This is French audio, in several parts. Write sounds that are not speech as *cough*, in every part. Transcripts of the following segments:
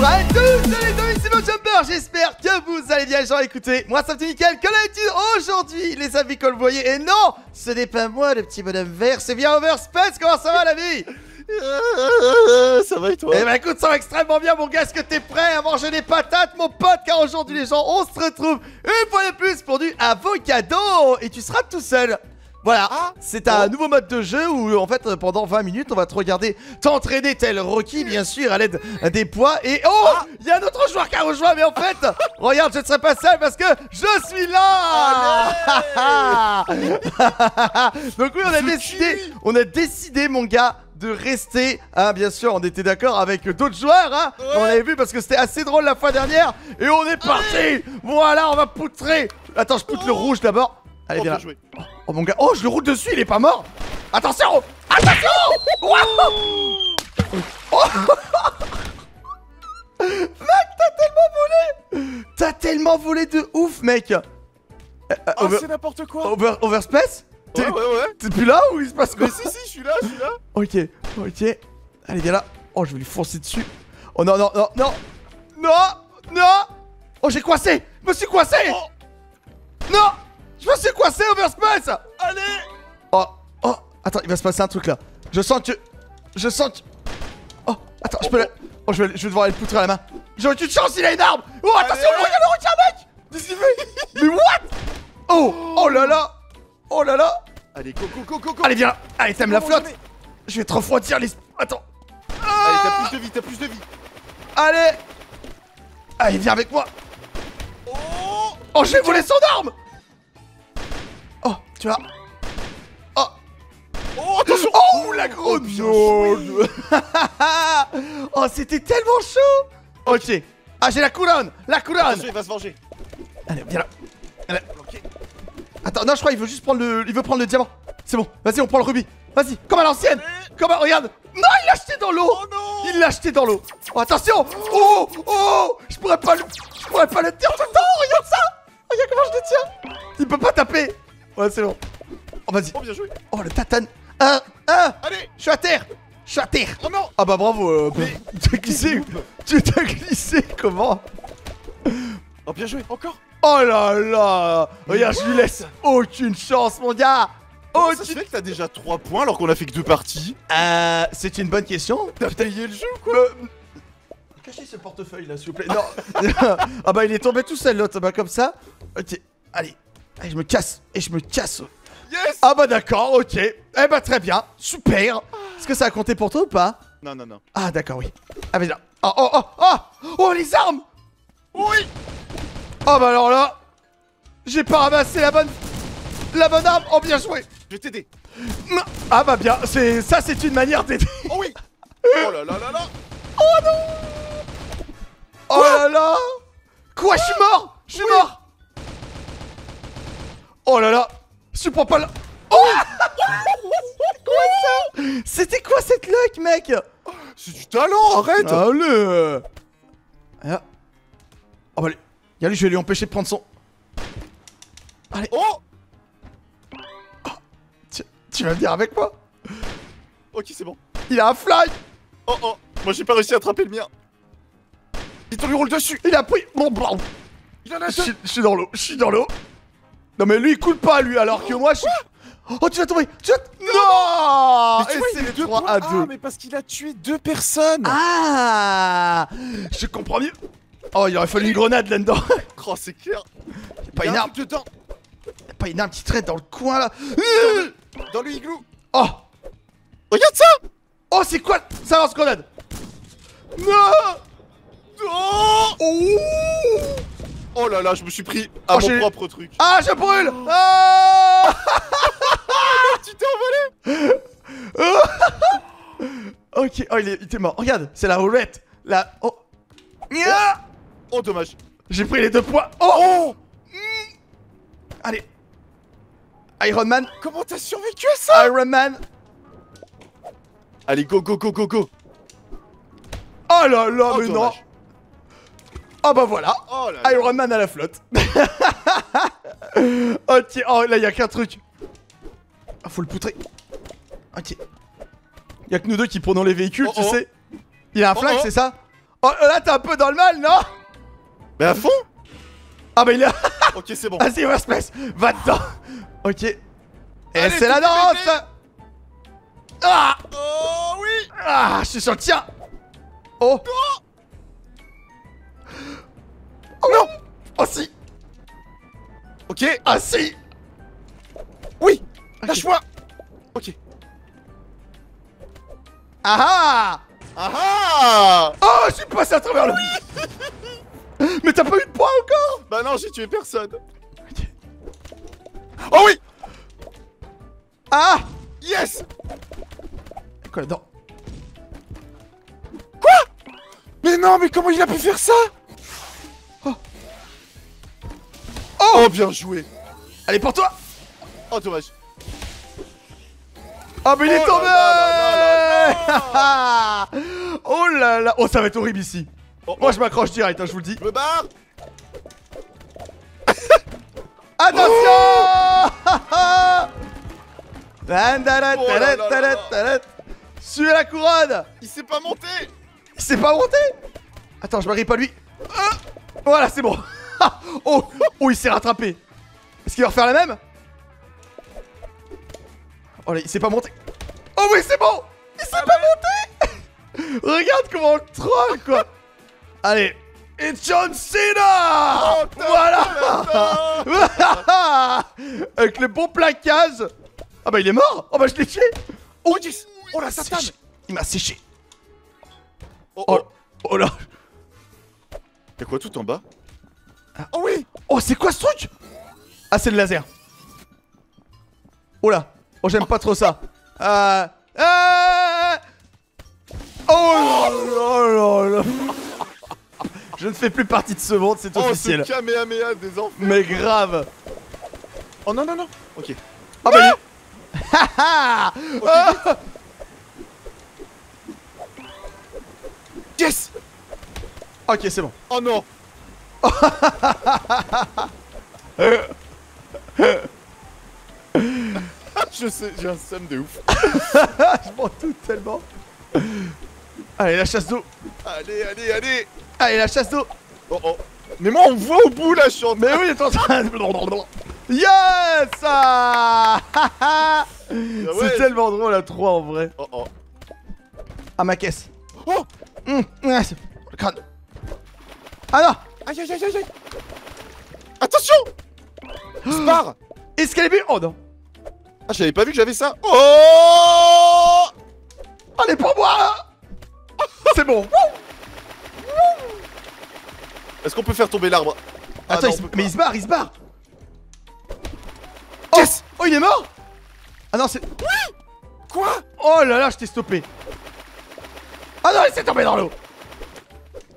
bonjour à tous les amis, c'est Jumper, j'espère que vous allez bien. Les gens, écoutez, moi ça me nickel, comme d'habitude, aujourd'hui les amis comme vous voyez, et non, ce n'est pas moi le petit bonhomme vert, c'est bien Overspace, comment ça va la vie? Euh, ça va et toi? Eh bah écoute, ça va extrêmement bien mon gars, est-ce que t'es prêt à manger des patates mon pote? Car aujourd'hui les gens, on se retrouve une fois de plus pour du avocado. Et tu seras tout seul voilà, ah. c'est un nouveau mode de jeu où en fait pendant 20 minutes on va te regarder t'entraîner tel Rocky bien sûr à l'aide des poids et oh ah. il y a un autre joueur qui a rejoint mais en fait *laughs* regarde je ne serai pas seul parce que je suis là. *laughs* Donc oui on a décidé on a décidé mon gars de rester, hein, bien sûr, on était d'accord avec d'autres joueurs, hein, on avait vu parce que c'était assez drôle la fois dernière, et on est parti. Voilà, on va poutrer. Attends, je poutre le rouge d'abord, allez, viens là. Oh mon gars, oh je le roule dessus, il est pas mort. Attention. Attention. Oh. *laughs* Mec, t'as tellement volé. T'as tellement volé de ouf, mec. Oh, c'est n'importe quoi. Over, Overspace Ouais, ouais, ouais. T'es plus là ou il se passe quoi? Mais si, si, je suis là, je suis là. Ok, ok. Allez, viens là. Oh, je vais lui foncer dessus. Oh non, non, non, non. Non Non. Oh, j'ai coincé. Je me suis coincé. Oh. Non je me suis coincé Overspace Allez! Oh, oh, attends, il va se passer un truc là. Je sens que... Je sens que... Oh, attends, je peux la... Oh, je vais, je vais devoir aller le poutrer à la main. J'aurais une chance, il a une arme! Oh, attention, regarde le retient, mec! Qu'est-ce Mais what? Oh, oh là là! Oh là là! Allez, go, go, go, go, Allez, viens Allez, t'aimes la flotte? Je vais te refroidir les... Attends. Allez, t'as plus de vie, t'as plus de vie. Allez! Allez, viens avec moi. Oh, oh j'ai volé son arme tu vois Oh Oh, attention. Oh, la grosse. Oh, Oh, c'était tellement chaud. Ok. Ah, j'ai la couronne La couronne. Il va se venger. Allez, viens là. Allez. Attends, non, je crois qu'il veut juste prendre le... Il veut prendre le diamant. C'est bon, vas-y, on prend le rubis. Vas-y, comme à l'ancienne. Comme à... Regarde. Non, il l'a acheté dans l'eau. Oh Il l'a acheté dans l'eau. Oh, attention. Oh Oh. Je pourrais pas le... Je pourrais pas le tirer tout le temps. Regarde ça. Regarde comment je le tiens. Il peut pas taper Ouais, c'est bon. Oh, vas-y. Oh, bien joué. Oh, le tatane. Un, un. Allez. Je suis à terre. Je suis à terre. Oh non. Ah bah bravo. Euh, tu as glissé. tu t'as glissé. Comment? Oh, bien joué. Encore. Oh là là. Regarde, je lui laisse aucune chance, mon gars. Oh, tu sais que t'as déjà 3 points alors qu'on a fait que 2 parties? Euh, c'est une bonne question. T'as payé le jeu ou quoi? Euh, Cachez ce portefeuille là, s'il vous plaît. Non. *laughs* ah bah il est tombé tout seul l'autre, bah comme ça. Ok, allez. Allez, je me casse. Et je me casse. Yes Ah bah d'accord, ok. Eh bah très bien, super. Est-ce que ça a compté pour toi ou pas? Non, non, non. Ah d'accord, oui. Ah mais là. Oh, oh, oh, oh Oh, les armes Oui Oh bah alors là, j'ai pas ramassé la bonne... La bonne arme Oh, bien joué Je vais t'aider. Ah bah bien, c'est ça c'est une manière d'aider. Oh oui *laughs* Oh là là là là Oh non Oh là là Quoi, je suis mort? Je suis mort Oh là là Je prends pas là Oh quoi ça C'était quoi cette luck, mec C'est du talent, arrête Allez. Ah. Oh bah allez. Y'a lui, je vais lui empêcher de prendre son... Allez. Oh, oh tu, tu vas venir avec moi Ok, c'est bon. Il a un fly. Oh oh. Moi j'ai pas réussi à attraper le mien. Il te lui roule dessus. Il a pris... Bon, bon. Il en a Je suis dans l'eau, je suis dans l'eau non mais lui il coule pas lui alors que moi je... Oh tu vas tomber Tu vas... Non Et c'est les 3 à 2 Ah mais parce qu'il a tué deux personnes. Ah Je comprends mieux. Oh il aurait fallu une grenade là-dedans. *laughs* Oh c'est clair. Y'a pas une arme. dedans. Y'a pas une arme qui traite dans le coin là. Dans le igloo. Oh. Regarde ça. Oh c'est quoi Ça lance grenade Non! Oh, oh Oh là là, je me suis pris à oh, mon propre truc. Ah, je brûle oh. ah *laughs* Tu t'es envolé *laughs* Ok, oh, il, était mort. Regarde, c'est la roulette. La... Oh. Oh, dommage. J'ai pris les deux points. Oh, oh. Allez. Iron Man. Comment t'as survécu à ça? Iron Man. Allez, go, go, go, go, go. Oh là là, mais non Oh bah voilà. Oh Iron Man à la flotte. *laughs* Ok, oh là y'a qu'un truc. Ah faut le poutrer. Ok. Y'a que nous deux qui prenons les véhicules, tu oh, oh. sais. Il a un flag, c'est ça Oh là t'es un peu dans le mal non Mais à fond Ah bah il est... *laughs* Ok, c'est bon. Vas-y Overspace Va dedans Ok. Et c'est la danse. Ah Oh oui. Ah, je suis sur le tien. Oh Oh non Oh si. Ok, Ah si. Oui Lâche-moi. Ok. Ah ah. Ah ah. Oh, je suis passé à travers le... *laughs* Mais t'as pas eu de points encore? Bah non, j'ai tué personne. Oh oui. Ah Yes. Quoi là-dedans Mais non, mais comment il a pu faire ça? Oh, bien joué. Allez, pour toi. Oh, dommage. Oh, mais il est Oh tombé. *laughs* Oh là là. Oh, ça va être horrible ici. Oh, Moi, oh, je m'accroche direct, hein, je vous le dis. Je me barre. *laughs* Attention. Oh. *laughs* Suivez la couronne. Il s'est pas monté. Il s'est pas monté. Attends, je m'arrive pas lui. Ah voilà, c'est bon. *laughs* oh, oh, il s'est rattrapé. Est-ce qu'il va refaire la même? Oh là, il s'est pas monté. Oh oui, c'est bon! Il s'est pas monté! *laughs* Regarde comment on le troll, quoi. Allez Et John Cena! Oh, Voilà. *laughs* Avec le bon plaquage. Ah bah il est mort. Oh bah je l'ai tué. Oh, yes Oh la m'a satane. Il m'a séché. Oh, Oh, oh. oh là. Y'a quoi tout en bas? Oh oui Oh, c'est quoi ce truc? Ah, c'est le laser. Oh là. Oh, j'aime pas trop ça. Euh... euh, Oh là là là. Je ne fais plus partie de ce monde, c'est Oh, officiel. ce Kamehameha des enfants Mais grave. Oh non, non, non Ok. Ah bah Haha *laughs* Ah Yes Ok, c'est bon. Oh non *laughs* Je sais, j'ai un seum de ouf. *laughs* Je m'en doute tellement. Allez, la chasse d'eau. Allez, allez, allez Allez, la chasse d'eau. Oh oh Mais moi on voit au bout là, je suis en Mais oui, il est en train de... Yes ah Ah C'est ouais. tellement drôle à 3 en vrai. Oh oh À ma caisse. Oh le crâne. Ah non Aïe aïe aïe aïe Attention Il se barre Excalibur Oh non. Ah j'avais pas vu que j'avais ça. Oh Allez pour moi. *laughs* C'est bon. Est-ce qu'on peut faire tomber l'arbre? Ah Attends, non, il mais il se barre, il se barre. Oh Yes. Oh, il est mort. Ah non, c'est... Quoi? Oh là là, je t'ai stoppé. Ah non, il s'est tombé dans l'eau.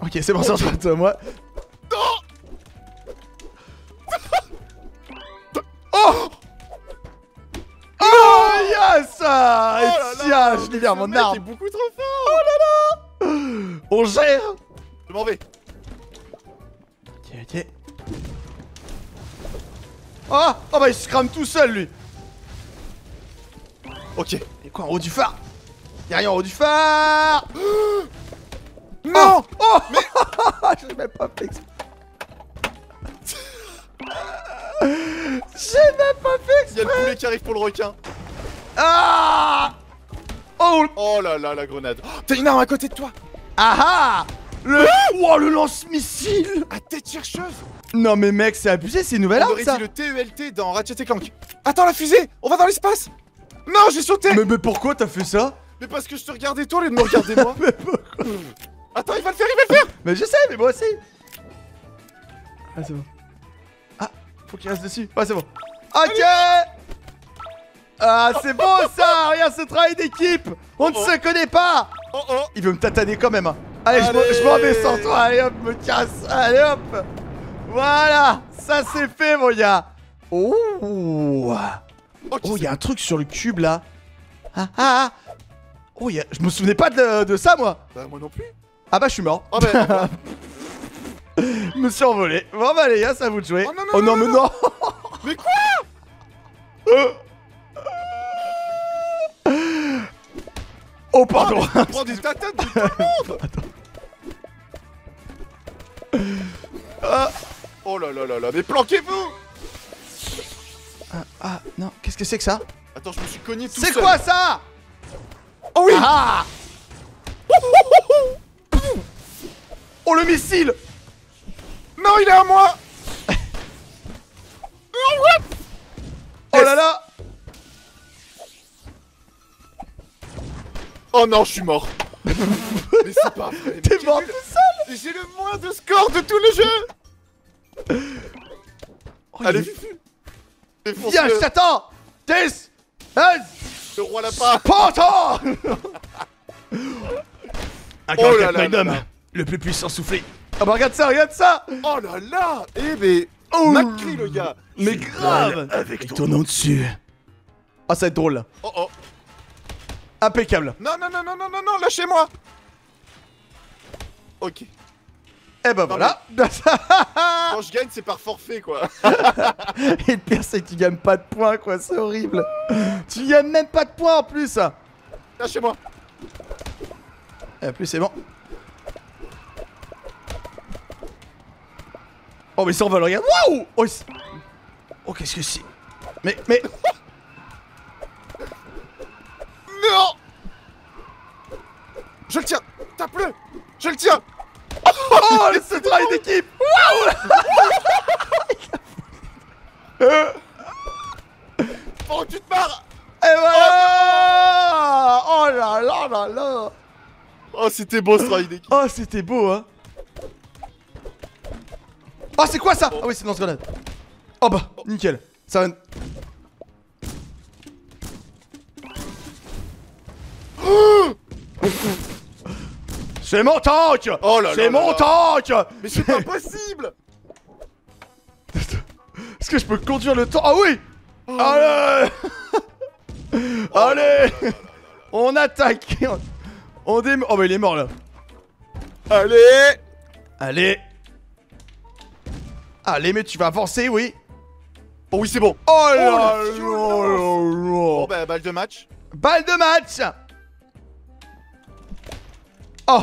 Ok, c'est bon, ça se passe moi. Ce mon arme. beaucoup trop fort. On gère. Je m'en vais. Ok, ok. Oh Oh bah il se crame tout seul lui. Ok. Et quoi en haut du phare? Y'a rien en haut du phare. *gasps* Non. Oh. Mais *laughs* J'ai même pas fait exprès. *laughs* J'ai même pas fait Il y a le exprès. poulet qui arrive pour le requin. Ah Oh Oh là là, la grenade. Oh, T'as une arme à côté de toi. Ah ah Le... Oh le lance-missile À tête chercheuse. Non mais mec c'est abusé, c'est une nouvelle On arme aurait ça. dit le TELT dans Ratchet et Clank. Attends la fusée On va dans l'espace. Non, j'ai sauté. Mais, mais pourquoi t'as fait ça? Mais parce que je te regardais toi au lieu de me regarder moi. *laughs* Mais pourquoi? Attends, il va le faire, il va le faire. Mais je sais, mais moi aussi. Ah c'est bon. Ah, faut qu'il reste dessus. Ah c'est bon. Ok Ah c'est bon ça. Regarde ce travail d'équipe. On ne Oh, oh. se connaît pas. Oh oh. Il veut me tataner quand même hein. Allez, je m'en- Allez. je m'en vais sans toi, allez hop, me casse. Allez hop. Voilà. Ça c'est fait mon gars. Oh. Oh, il y a un truc sur le cube là. Ah ah ah. Oh, y a... je me souvenais pas de, de ça moi. Bah moi non plus. Ah bah je suis mort. Oh bah, revoir. *laughs* Je me suis envolé. Bon bah les gars, ça à vous de jouer. Oh, non, non, non, mais non, non. Mais quoi? Oh pardon. Oh, Oh là là là là, mais planquez-vous. Ah, ah, non, qu'est-ce que c'est que ça? Attends, je me suis cogné tout seul. C'est quoi ça? Oh oui. Ah. Oh le missile. Non, il est à moi. Oh non, je suis mort. *laughs* Mais c'est pas vrai T'es mort j'ai tout le- J'ai le moins de score de tout le jeu Oh, Allez, Viens, je t'attends 10 11 le roi lapin. Panta Un Oh là 44 là là Magnum, là. le plus puissant soufflé. Ah bah regarde ça, regarde ça. Oh là là. Eh mais... Oh. Macri le gars. Mais grave. Avec ton... ton nom. dessus. Ah ça va être drôle là. Oh oh Impeccable. Non, non, non, non, non, non, non, lâchez-moi Ok. Eh ben voilà. *laughs* Quand je gagne, c'est par forfait, quoi. *laughs* Et le pire c'est que tu gagnes pas de points quoi, c'est horrible. Tu gagnes même pas de points en plus. Lâchez-moi. Et en plus c'est bon. Oh mais il s'envole, regarde. Waouh Oh, il s- oh qu'est-ce que c'est? Mais, mais... *laughs* Je le tiens. Tape-le Je le tiens. Oh, *laughs* le ce travail d'équipe. *laughs* Oh, tu te barres. Et voilà. Oh. Là là là là. Oh, c'était beau ce travail d'équipe. Oh, c'était beau, hein. Oh, c'est quoi ça? Ah oui, c'est une lance-grenade. Oh bah, nickel. Ça va... C'est mon tank Oh là là C'est mon tank Mais c'est pas possible! *laughs* Est-ce que je peux conduire le temps? Ah oui! Allez! *laughs* Allez! On attaque! On, on dé... Oh bah il est mort là. Allez! Allez! Allez mais tu vas avancer oui. Oh oui, c'est bon. Oh là la là violence. là. Bon, bah, balle de match. Balle de match. Oh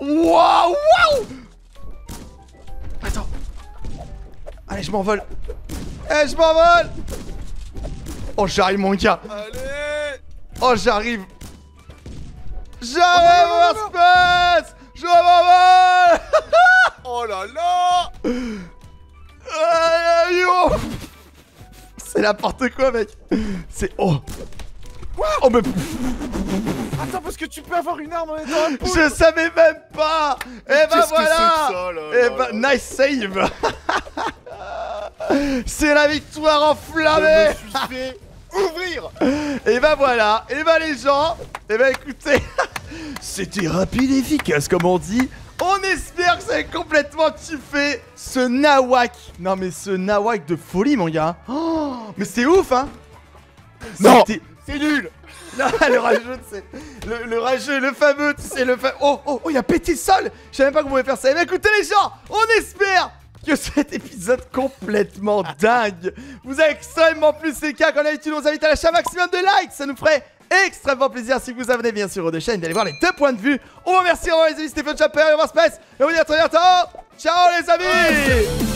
Waouh Waouh. Attends. Allez, je m'envole. Eh, je m'envole. Oh, j'arrive, mon gars. Allez. Oh, j'arrive. J'arrive, Oh, mon space Je m'envole. *laughs* Oh là là. Oh. C'est n'importe quoi, mec. C'est... Oh. Oh, mais... Attends, parce que tu peux avoir une arme en étant un poule Je savais même pas. Et bah Qu'est-ce que voilà. c'est que ça, là, Et là, bah, là nice save. *laughs* C'est la victoire Je enflammée me suis fait ouvrir. Et bah voilà. Et bah les gens Et bah écoutez *laughs* C'était rapide et efficace comme on dit. On espère que ça a complètement kiffé ce nawak. Non mais ce nawak de folie mon gars. Oh, Mais c'est ouf hein. Non C'est nul le rageux, c'est. Le, le rageux, le fameux, tu sais, le fameux. Oh, oh, oh, il a pété sol Je savais même pas qu'on pouvait faire ça. Mais écoutez, les gens, on espère que cet épisode complètement dingue vous a extrêmement plu. C'est le cas. Comme d'habitude, on vous invite à lâcher un maximum de likes. Ça nous ferait extrêmement plaisir si vous abonnez bien sûr aux deux chaînes d'aller voir les deux points de vue. On vous remercie, va les amis, Stéphane va se passe. Et on vous dit à très bientôt. Ciao, les amis